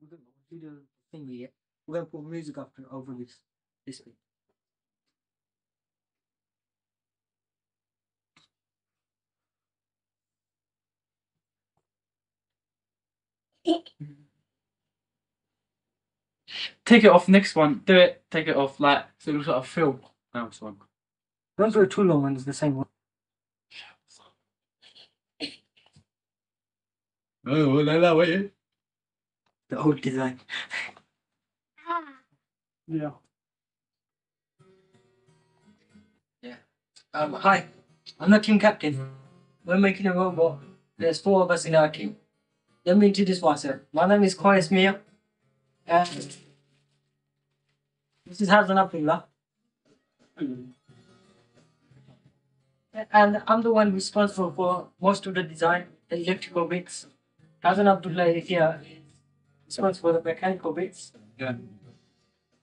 we're gonna do the thingy. Yeah? We're gonna put music after over this this bit. Take it off next one. Do it. Take it off like so it looks like a film. Next one. Don't do it too long ones, the same one. Oh, like that way. The old design. Yeah. Um, hi, I'm the team captain. We're making a robot. There's four of us in our team. Let me introduce myself. My name is Koyes Mia. And this is Hazan Abdullah. And I'm the one responsible for most of the design, the electrical bits. Hazan Abdullah is here, responsible for the mechanical bits. Yeah.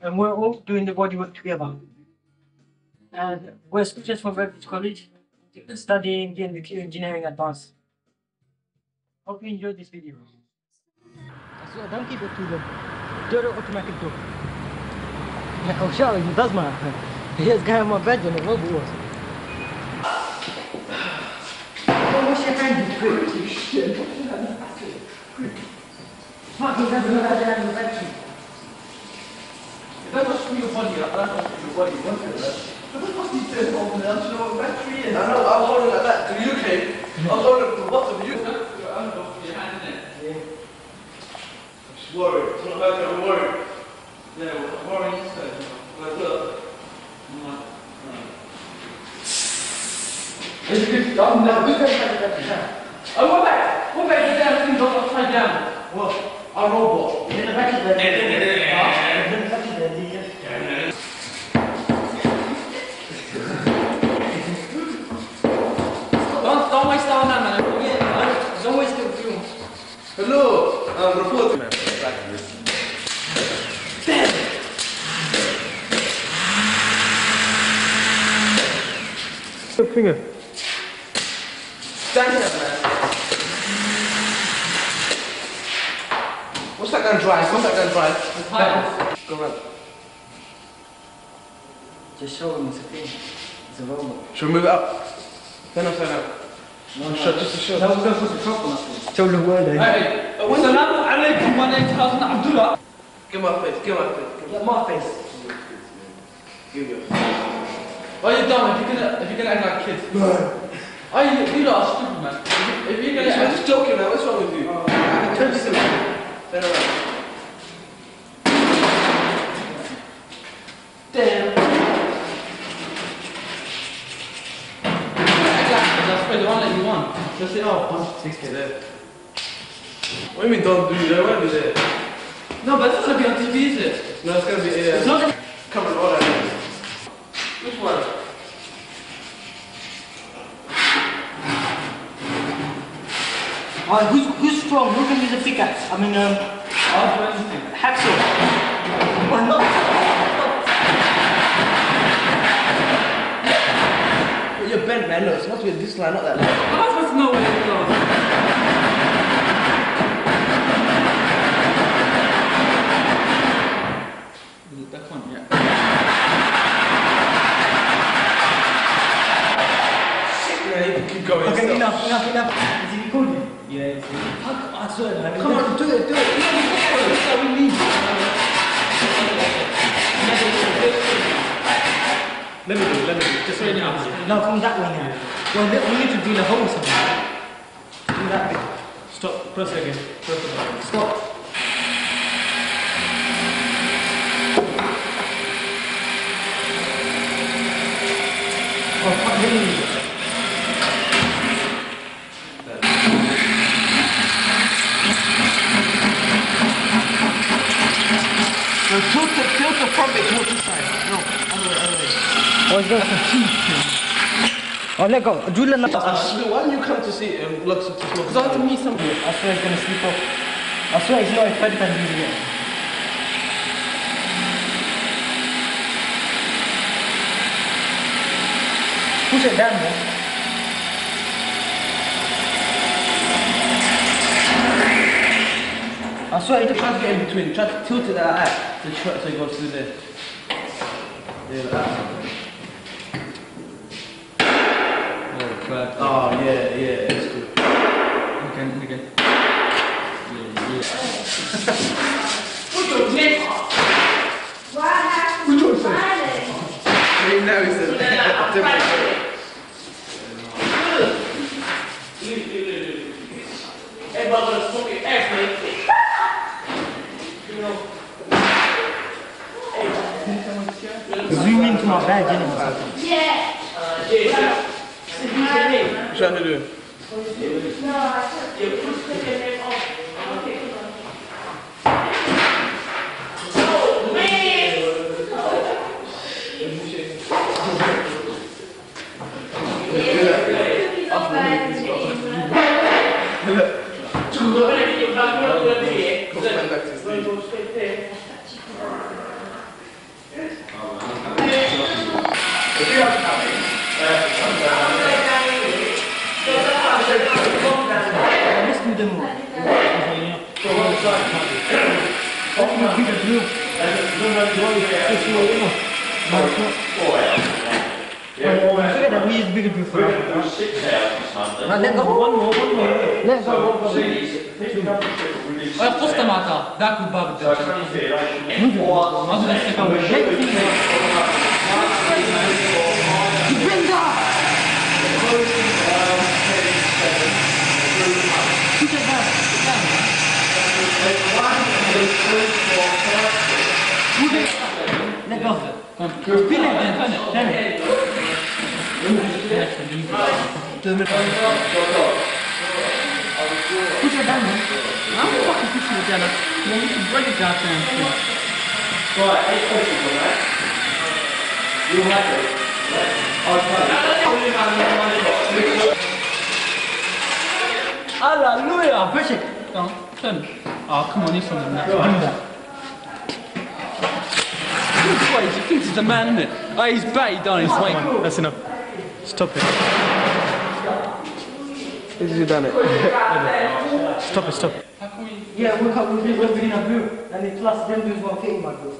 And we're all doing the bodywork together. And we're students from Redbridge College, studying in the engineering advanced. Hope you enjoyed this video. So don't keep it too long. Do the automatic door. Yeah, oh, sure, it does matter. Here's guy on my bed on the robot was. Don't wash Fucking doesn't know how to handle the battery. If I don't screw your body up, I don't know your body. Don't do that. What the fuck are you doing over? Do you know what battery is? I know, I was holding like that till you came. I was holding from the bottom, you. Yeah. I'm just worried. It's not about I'm worried. Yeah, what worrying is that? Like, look. It's a good job now. Oh, what about, what about the damn things up upside down? What? A robot. In the back of the Huh? In the back of the yes. Don't, don't waste our time, man. Yeah, there's always still fumes. Hello. I'm reporting. Finger. Stand here, man. What's that gun drive? What's that gun drive? Title. Go run. Just show him it's a thing. It's a robot. Should we move it up? Then upside down. No, no. Show, just to show. That was going to put the top on us. Show the word eh? Hey, Assalamu alaikum wa alaikum Abdullah. Give my face, give my face. Get my face. Give your Why are you dumb if you're gonna, if you're gonna act like kids? Are you, you lot are stupid, man. If you're gonna I'm act, just joking, man. What's wrong with you? Turn this around. Turn around. damn. Act like kids, I swear, they won't let you on. They'll say, oh, punch 60 there. What do you mean don't do? They won't be there. No, but it's gonna be on TV, is it? No, it's gonna be yeah. It's not gonna Come on, all that. Which one? Alright, who's, who's strong? Who can use a pickaxe? I mean, um, do anything. hacksaw. Or not. You're bent, man. Look, it's supposed to be this line, not that line. How am I supposed to know where it's going? That one, yeah. Yeah, you can keep going. Okay, yourself. enough, enough, enough. Is it recording? Yeah, it's Fuck, I swear, man. Come on, do it, do it. That's what we need. Let me do it, let me do it. Just Straight out. No, from that way now. Well, we- we need to drill a hole somewhere. Do that bit. Stop, press it again. Press it again. Stop. Oh, fuck me. No, tilt the, tilt the front bit towards this side. No, other way, other way. Oh, it's got some teeth. Oh, let go. Drill another. I swear, why didn't you come to see um, lots of people? Because I have to meet somebody. I swear it's gonna slip off. I swear it's not if Fedipan's using it. Push it down, man. I I swear you Try just to get in between. Try to tilt it like that. So, try, so it goes through there. Yeah, like that. Oh. Oh, yeah, yeah. That's good. Again, again. Yeah, yeah. Put your neck off. Why have Which one says? He knows it. Different. zoom into my bag anyway. What you trying to do? Let's do them all. Let me give a blue. It's more, you know. No, it's not. Figure that we use bigger blue for that. Right, let go. One more, one more. Let go. Olha, posta mata. Dá com o babo dela. Mas o desse Let go. Spin it then, turn it. It. Push it down, man. I'm fucking pushing it down. You know, you can break it down thing. Right, eight questions on that. You're happy? Okay. Hallelujah. Push it. Down, turn. Oh, come on, the next Give one. me that. What, he thinks he's a man, isn't it? Oh, he's batty down his weight. That's enough. Stop it. This is you done it. Stop it, stop it. Yeah, we'll have, we'll be we're green and blue. And then plus them dudes won't fit in my blue.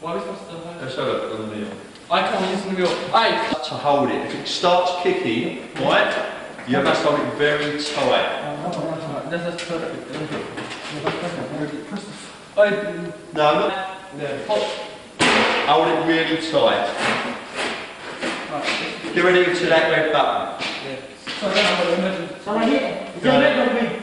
Why are we supposed to have Let's have a on the wheel. I can't use the wheel. Hey, To hold it, if it starts kicking, right, you must hold it very tight. that's, that's perfect. Hey, No, not. I hold it really tight. Get ready to that red button. so then I'm going to imagine. So right here. Is that red or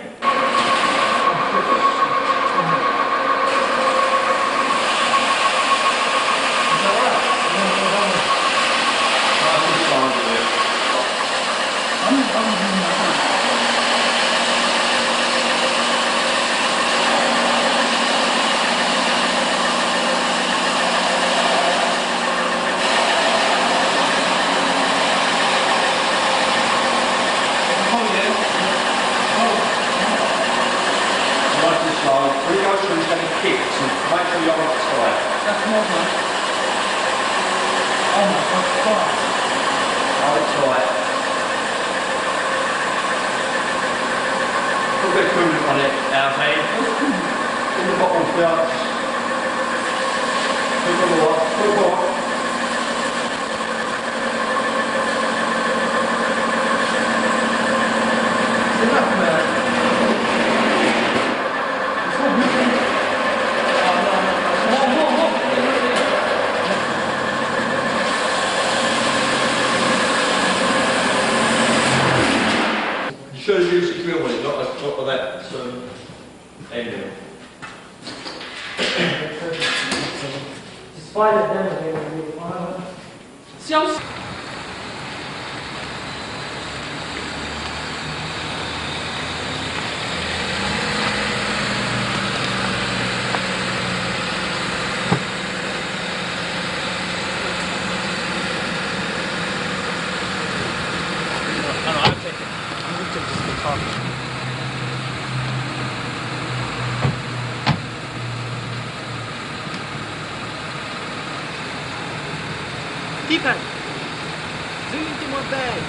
Zoom into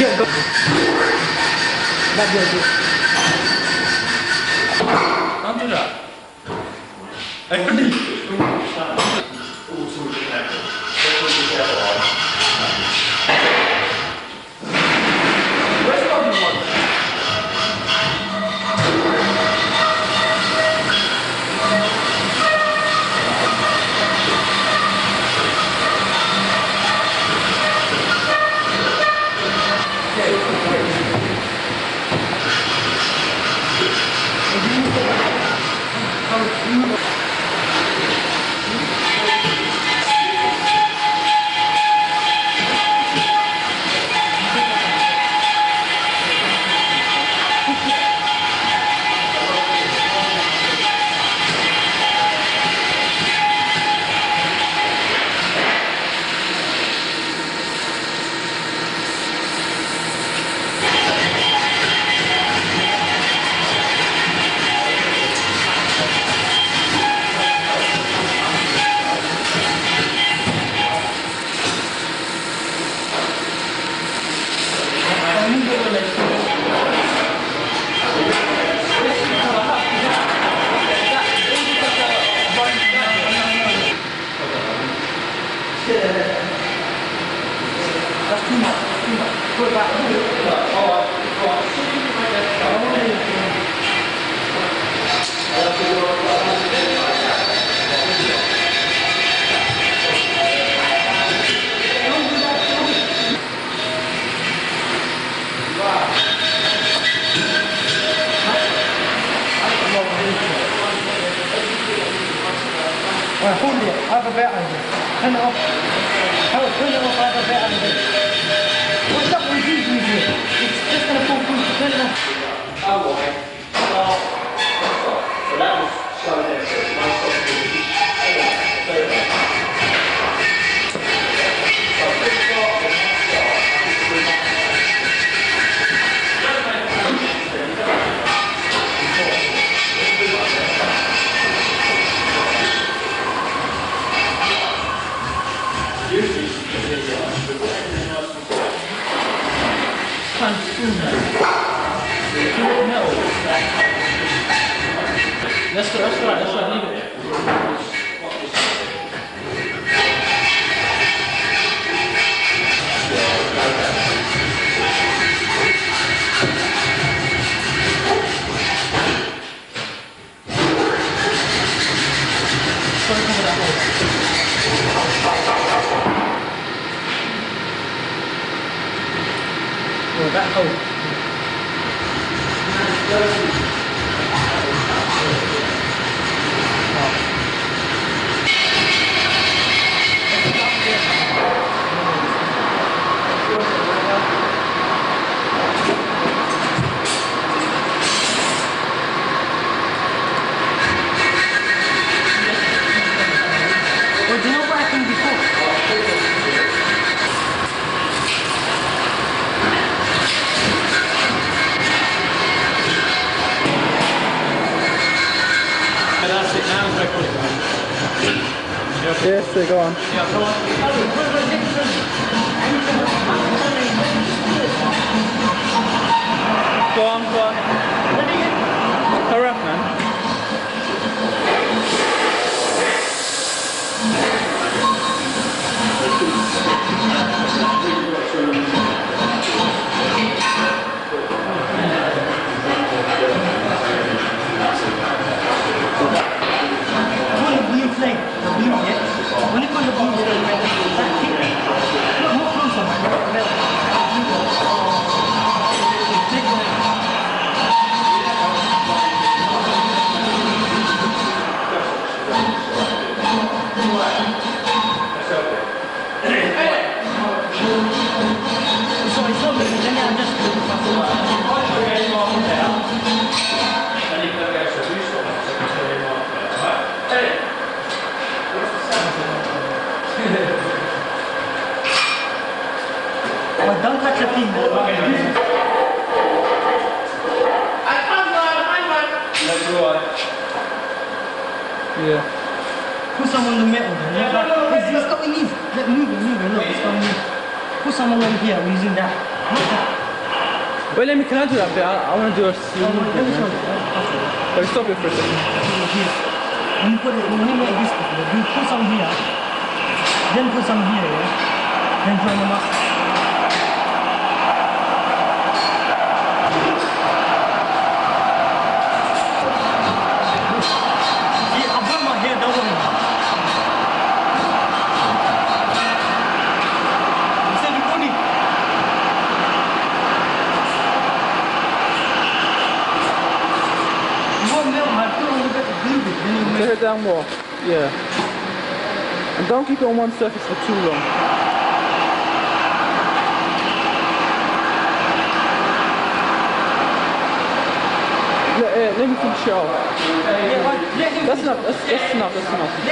chuyện có đạt được gì Tắm chưa? À? Ấy đi của gã cầu Yes, they go on. Thank you. Someone over here using that. Wait, let me, can I do that bit? I, I want to do a. No, no, let me show man. you. Let me stop it for a second. Here. When you put it, when you make this, you put some here, then put some here, yeah? Then join them up. Down more. Yeah. And don't keep it on one surface for too long. Let, uh, me finish off. That's enough. That's, that's enough. That's enough.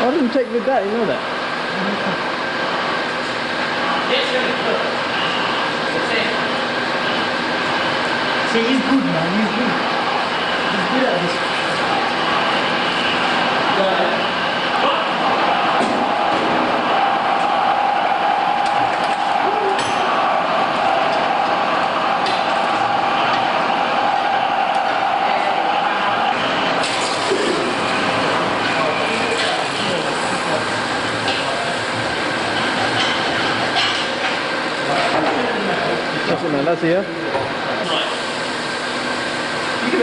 I didn't take with that. You know that. See, he's good, man. He's good. He's good at this. That's it, man. That's it. Yeah.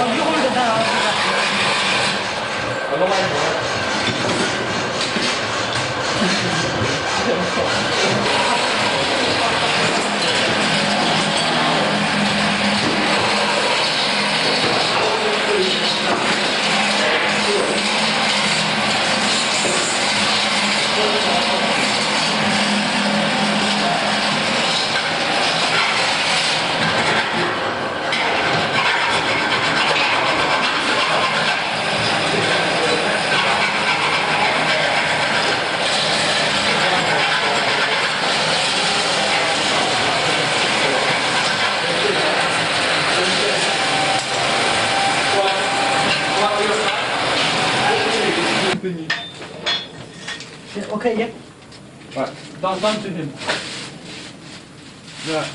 Oh, you hold it down. I'll do that. Yeah, okay, yeah. Right, down, down to him. Yeah.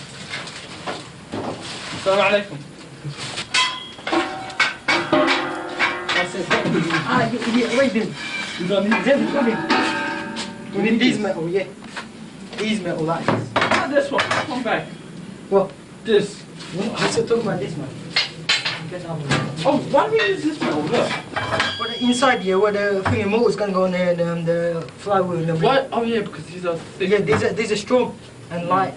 Assalamu alaikum. That's it. Ah, yeah, yeah, wait then. You don't need Is that recording? Within these metal, yeah. These metal lines. Ah, this one. Come back. What? This. No, I'm still talking about this man. Get that one. Oh, why do we use this metal? Look. But the inside here, where the freaking motor's gonna go in there, the, um, the flywheel and everything. Why? Oh yeah, because these are thick. Yeah, these are, these are strong and light.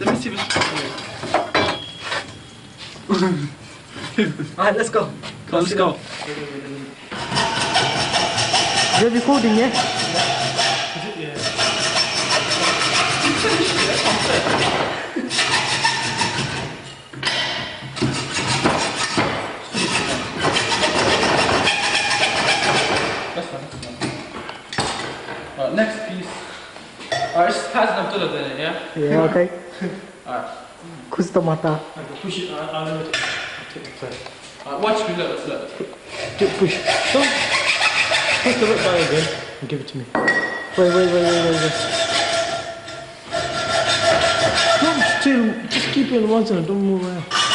Let me see this. Alright, let's go. Come, let's go. You're recording, yeah? That's fine. That's fine. Alright, next piece. Alright, it's has enough dollar in it, yeah? Yeah, okay. Alright. Kusta mata. Push it, uh, I'll, I know it. Alright, uh, watch me, look, let's look. Push. Don't. Push the whip down again and give it to me. Wait, wait, wait, wait, wait, wait. Don't still, just keep it on one side, don't move around.